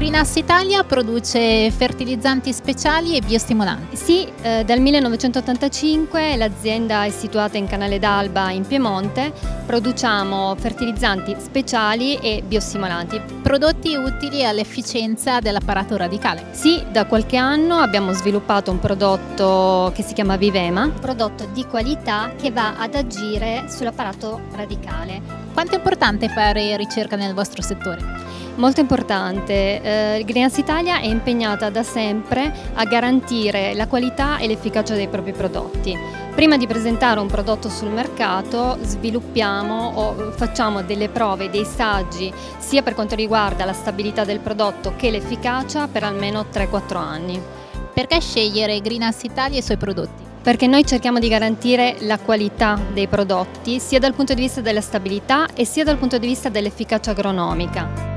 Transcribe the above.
Greenhouse Italia produce fertilizzanti speciali e biostimolanti. Sì, eh, dal 1985 l'azienda è situata in Canale d'Alba in Piemonte, produciamo fertilizzanti speciali e biostimolanti. Prodotti utili all'efficienza dell'apparato radicale. Sì, da qualche anno abbiamo sviluppato un prodotto che si chiama Vivema. Un prodotto di qualità che va ad agire sull'apparato radicale. Quanto è importante fare ricerca nel vostro settore? Molto importante, eh, Greenhouse Italia è impegnata da sempre a garantire la qualità e l'efficacia dei propri prodotti. Prima di presentare un prodotto sul mercato sviluppiamo o facciamo delle prove, dei saggi sia per quanto riguarda la stabilità del prodotto che l'efficacia per almeno 3-4 anni. Perché scegliere Greenhouse Italia e i suoi prodotti? perché noi cerchiamo di garantire la qualità dei prodotti sia dal punto di vista della stabilità e sia dal punto di vista dell'efficacia agronomica.